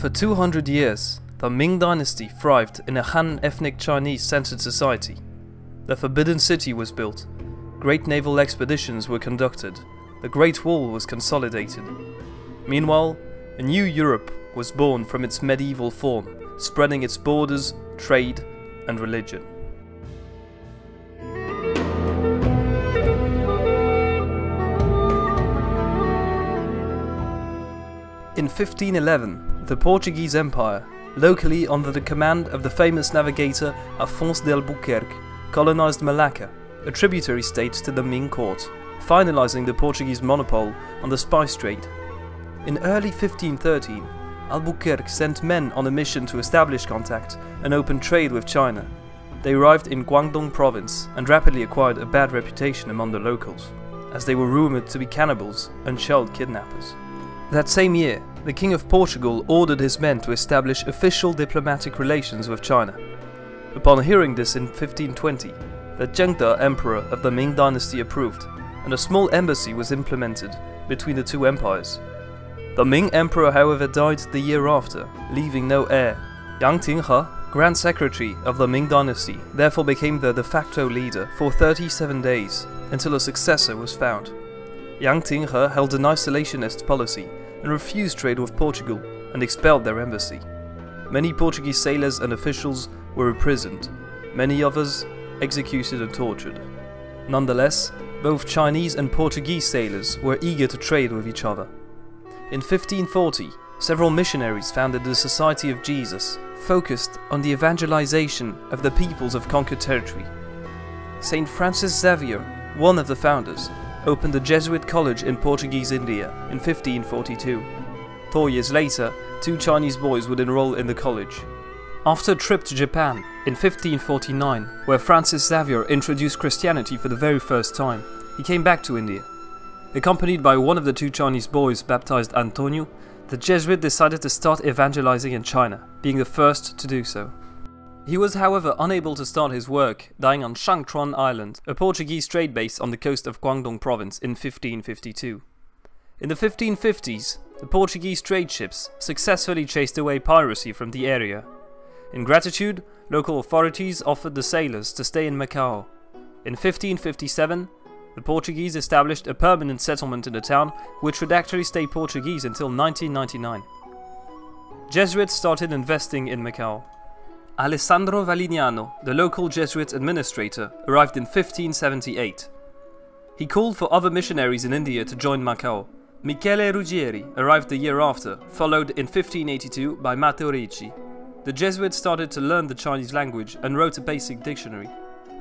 For 200 years, the Ming dynasty thrived in a Han ethnic Chinese centered society. The Forbidden City was built, great naval expeditions were conducted, the Great Wall was consolidated. Meanwhile, a new Europe was born from its medieval form, spreading its borders, trade, and religion. In 1511, the Portuguese Empire, locally under the command of the famous navigator Afonso de Albuquerque, colonized Malacca, a tributary state to the Ming court, finalizing the Portuguese monopole on the spice trade. In early 1513, Albuquerque sent men on a mission to establish contact and open trade with China. They arrived in Guangdong province and rapidly acquired a bad reputation among the locals, as they were rumored to be cannibals and child kidnappers. That same year, the King of Portugal ordered his men to establish official diplomatic relations with China. Upon hearing this in 1520, the Zhengde Emperor of the Ming dynasty approved, and a small embassy was implemented between the two empires. The Ming Emperor however died the year after, leaving no heir. Yang Tinghe, Grand Secretary of the Ming dynasty, therefore became the de facto leader for 37 days, until a successor was found. Yang Tinghe held an isolationist policy and refused trade with Portugal and expelled their embassy. Many Portuguese sailors and officials were imprisoned, many others executed and tortured. Nonetheless, both Chinese and Portuguese sailors were eager to trade with each other. In 1540, several missionaries founded the Society of Jesus, focused on the evangelization of the peoples of conquered territory. Saint Francis Xavier, one of the founders, opened a Jesuit college in Portuguese India in 1542. Four years later, two Chinese boys would enroll in the college. After a trip to Japan in 1549, where Francis Xavier introduced Christianity for the very first time, he came back to India. Accompanied by one of the two Chinese boys baptized Antonio, the Jesuit decided to start evangelizing in China, being the first to do so. He was however unable to start his work, dying on Shangchuan Island, a Portuguese trade base on the coast of Guangdong province in 1552. In the 1550s, the Portuguese trade ships successfully chased away piracy from the area. In gratitude, local authorities offered the sailors to stay in Macau. In 1557, the Portuguese established a permanent settlement in the town, which would actually stay Portuguese until 1999. Jesuits started investing in Macau. Alessandro Valignano, the local Jesuit administrator, arrived in 1578. He called for other missionaries in India to join Macau. Michele Ruggieri arrived the year after, followed in 1582 by Matteo Ricci. The Jesuits started to learn the Chinese language and wrote a basic dictionary.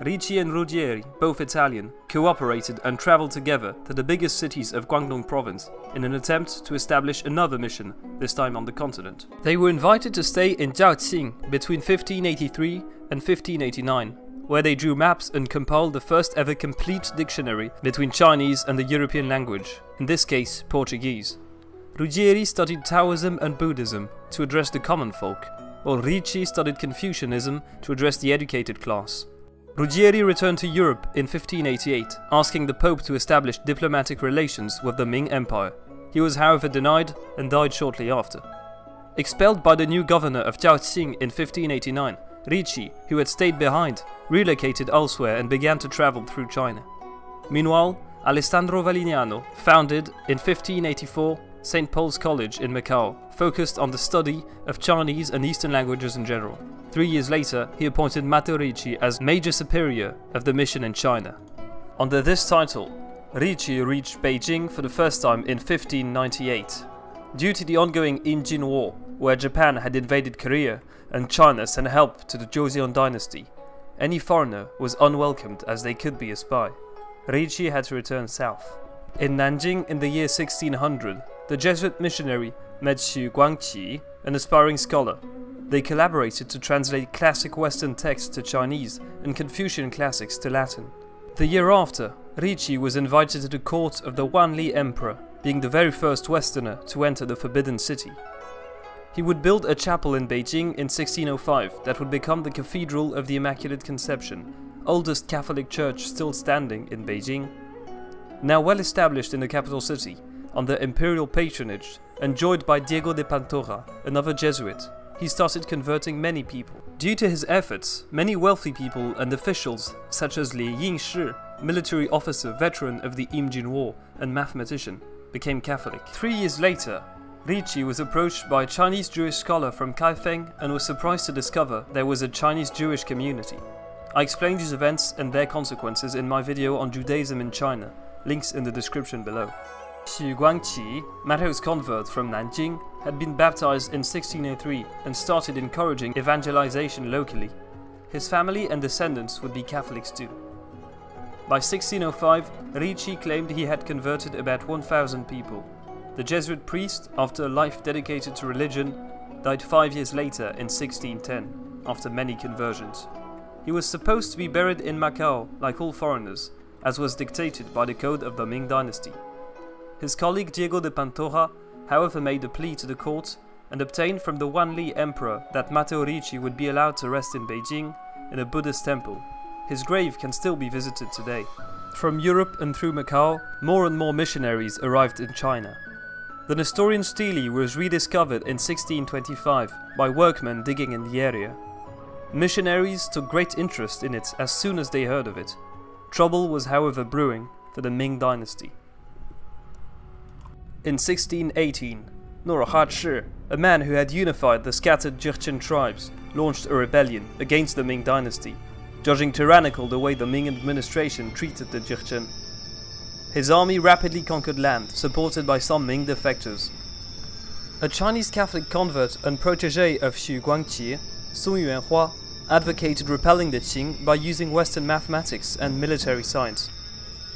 Ricci and Ruggieri, both Italian, cooperated and traveled together to the biggest cities of Guangdong province in an attempt to establish another mission, this time on the continent. They were invited to stay in Zhaoqing between 1583 and 1589, where they drew maps and compiled the first ever complete dictionary between Chinese and the European language, in this case Portuguese. Ruggieri studied Taoism and Buddhism to address the common folk, while Ricci studied Confucianism to address the educated class. Ruggieri returned to Europe in 1588, asking the Pope to establish diplomatic relations with the Ming Empire. He was however denied and died shortly after. Expelled by the new governor of Zhaoqing in 1589, Ricci, who had stayed behind, relocated elsewhere and began to travel through China. Meanwhile, Alessandro Valignano founded in 1584 St. Paul's College in Macau, focused on the study of Chinese and Eastern languages in general. Three years later, he appointed Matteo Ricci as Major Superior of the mission in China. Under this title, Ricci reached Beijing for the first time in 1598. Due to the ongoing Imjin War, where Japan had invaded Korea and China sent help to the Joseon dynasty, any foreigner was unwelcomed as they could be a spy. Ricci had to return south. In Nanjing in the year 1600, the Jesuit missionary met Xu Guangqi, an aspiring scholar. They collaborated to translate classic Western texts to Chinese and Confucian classics to Latin. The year after, Ricci was invited to the court of the Wanli Emperor, being the very first Westerner to enter the Forbidden City. He would build a chapel in Beijing in 1605 that would become the Cathedral of the Immaculate Conception, oldest Catholic church still standing in Beijing. Now well established in the capital city, under imperial patronage, and joined by Diego de Pantoja, another Jesuit, he started converting many people. Due to his efforts, many wealthy people and officials, such as Li Yingshi, military officer veteran of the Imjin War and mathematician, became Catholic. Three years later, Ricci was approached by a Chinese Jewish scholar from Kaifeng and was surprised to discover there was a Chinese Jewish community. I explained these events and their consequences in my video on Judaism in China, links in the description below. Xu Guangqi, Matteo's convert from Nanjing, had been baptized in 1603 and started encouraging evangelization locally. His family and descendants would be Catholics too. By 1605, Ricci claimed he had converted about 1,000 people. The Jesuit priest, after a life dedicated to religion, died five years later in 1610, after many conversions. He was supposed to be buried in Macau, like all foreigners, as was dictated by the code of the Ming dynasty. His colleague Diego de Pantoja, however, made a plea to the court and obtained from the Wanli emperor that Matteo Ricci would be allowed to rest in Beijing in a Buddhist temple. His grave can still be visited today. From Europe and through Macau, more and more missionaries arrived in China. The Nestorian stele was rediscovered in 1625 by workmen digging in the area. Missionaries took great interest in it as soon as they heard of it. Trouble was however brewing for the Ming dynasty. In 1618, Nurhaci, a man who had unified the scattered Jurchen tribes, launched a rebellion against the Ming dynasty, judging tyrannical the way the Ming administration treated the Jurchen. His army rapidly conquered land, supported by some Ming defectors. A Chinese Catholic convert and protege of Xu Guangqi, Sun Yuanhua, advocated repelling the Qing by using Western mathematics and military science.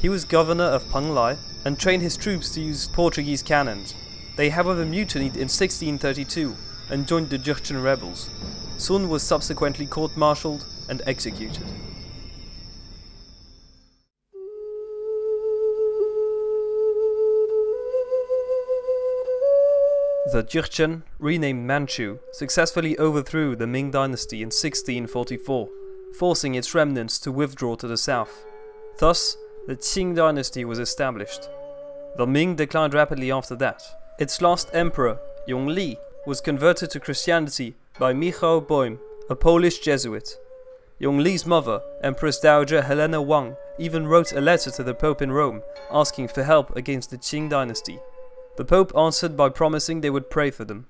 He was governor of Penglai and trained his troops to use Portuguese cannons. They however mutinied in 1632 and joined the Jurchen rebels. Sun was subsequently court-martialed and executed. The Jurchen, renamed Manchu, successfully overthrew the Ming dynasty in 1644, forcing its remnants to withdraw to the south. Thus, the Qing dynasty was established. The Ming declined rapidly after that. Its last emperor, Yongli, was converted to Christianity by Michał Boym, a Polish Jesuit. Yongli's mother, Empress Dowager Helena Wang, even wrote a letter to the Pope in Rome asking for help against the Qing dynasty. The Pope answered by promising they would pray for them.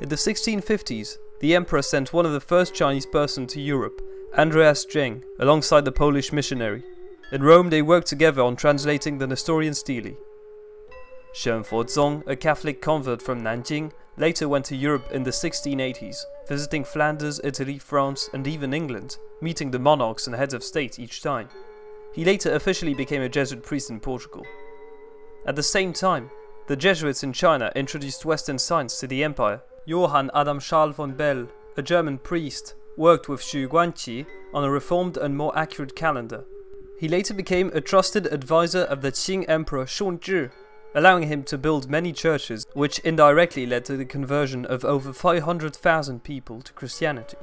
In the 1650s, the Emperor sent one of the first Chinese persons to Europe, Andreas Zheng, alongside the Polish missionary. In Rome they worked together on translating the Nestorian stele. Shen Fuzong, a Catholic convert from Nanjing, later went to Europe in the 1680s, visiting Flanders, Italy, France and even England, meeting the monarchs and heads of state each time. He later officially became a Jesuit priest in Portugal. At the same time, the Jesuits in China introduced Western science to the empire. Johann Adam Schall von Bell, a German priest, worked with Xu Guangqi on a reformed and more accurate calendar, he later became a trusted advisor of the Qing Emperor Shunzhi, allowing him to build many churches, which indirectly led to the conversion of over 500,000 people to Christianity.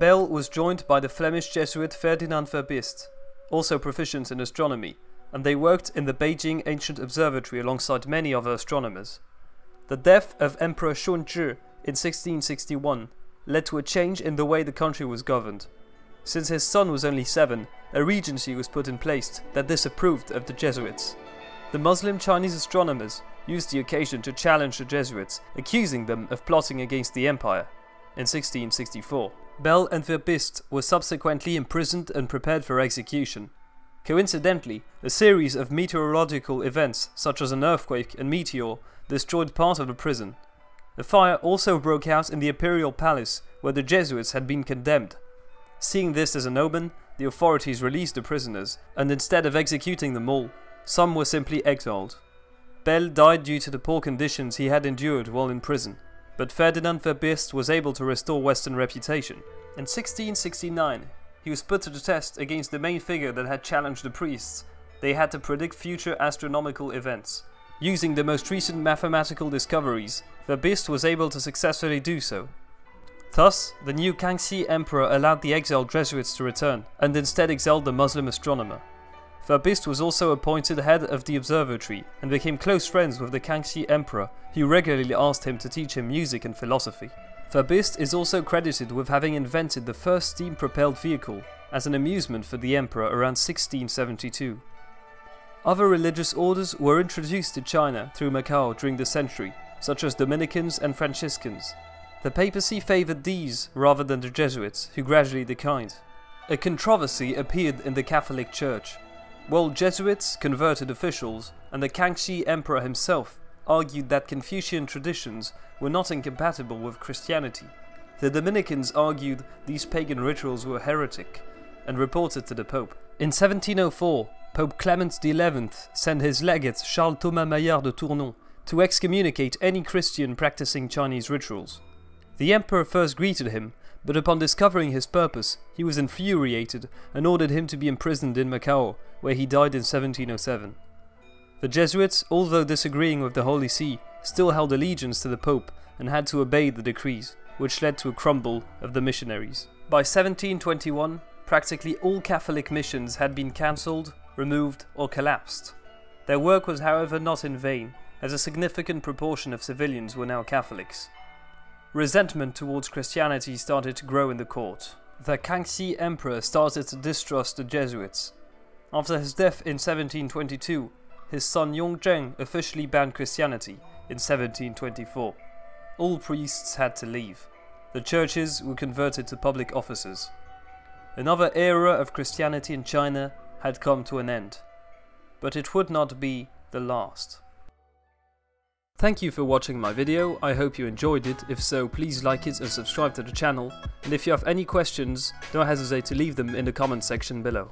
Bell was joined by the Flemish Jesuit Ferdinand Verbiest, also proficient in astronomy, and they worked in the Beijing Ancient Observatory alongside many other astronomers. The death of Emperor Shunzhi in 1661 led to a change in the way the country was governed. Since his son was only seven, a regency was put in place that disapproved of the Jesuits. The Muslim Chinese astronomers used the occasion to challenge the Jesuits, accusing them of plotting against the empire. In 1664, Bell and Verbiest were subsequently imprisoned and prepared for execution. Coincidentally, a series of meteorological events, such as an earthquake and meteor, destroyed part of the prison. A fire also broke out in the imperial palace, where the Jesuits had been condemned. Seeing this as an omen, the authorities released the prisoners, and instead of executing them all, some were simply exiled. Bell died due to the poor conditions he had endured while in prison, but Ferdinand Verbiest was able to restore Western reputation. In 1669, he was put to the test against the main figure that had challenged the priests. They had to predict future astronomical events. Using the most recent mathematical discoveries, Verbiest was able to successfully do so, Thus, the new Kangxi emperor allowed the exiled Jesuits to return, and instead exiled the Muslim astronomer. Verbiest was also appointed head of the observatory and became close friends with the Kangxi emperor, who regularly asked him to teach him music and philosophy. Verbiest is also credited with having invented the first steam-propelled vehicle as an amusement for the emperor around 1672. Other religious orders were introduced to China through Macau during the century, such as Dominicans and Franciscans. The papacy favoured these rather than the Jesuits, who gradually declined. A controversy appeared in the Catholic Church. While Jesuits converted officials, and the Kangxi emperor himself argued that Confucian traditions were not incompatible with Christianity. The Dominicans argued these pagan rituals were heretic and reported to the Pope. In 1704, Pope Clement XI sent his legate Charles Thomas Maillard de Tournon to excommunicate any Christian practicing Chinese rituals. The emperor first greeted him, but upon discovering his purpose, he was infuriated and ordered him to be imprisoned in Macau, where he died in 1707. The Jesuits, although disagreeing with the Holy See, still held allegiance to the Pope and had to obey the decrees, which led to a crumble of the missionaries. By 1721, practically all Catholic missions had been cancelled, removed, or collapsed. Their work was, however, not in vain, as a significant proportion of civilians were now Catholics. Resentment towards Christianity started to grow in the court. The Kangxi emperor started to distrust the Jesuits. After his death in 1722, his son Yongzheng officially banned Christianity in 1724. All priests had to leave. The churches were converted to public offices. Another era of Christianity in China had come to an end. But it would not be the last. Thank you for watching my video, I hope you enjoyed it, if so please like it and subscribe to the channel, and if you have any questions don't hesitate to leave them in the comment section below.